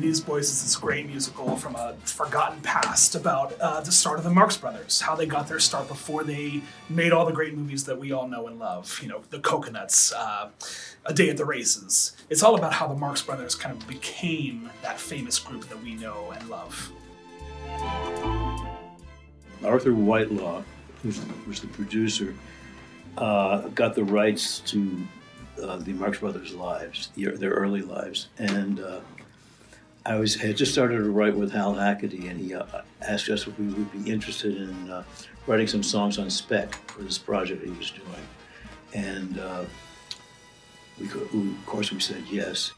Beast Boys is this great musical from a forgotten past about uh, the start of the Marx Brothers, how they got their start before they made all the great movies that we all know and love. You know, The Cocoanuts, uh, A Day at the Races. It's all about how the Marx Brothers kind of became that famous group that we know and love. Arthur Whitelaw, who's was the producer, uh, got the rights to uh, the Marx Brothers' lives, their, their early lives, and uh, I was had just started to write with Hal Hackady, and he uh, asked us if we would be interested in uh, writing some songs on spec for this project he was doing, and uh, we, of course we said yes.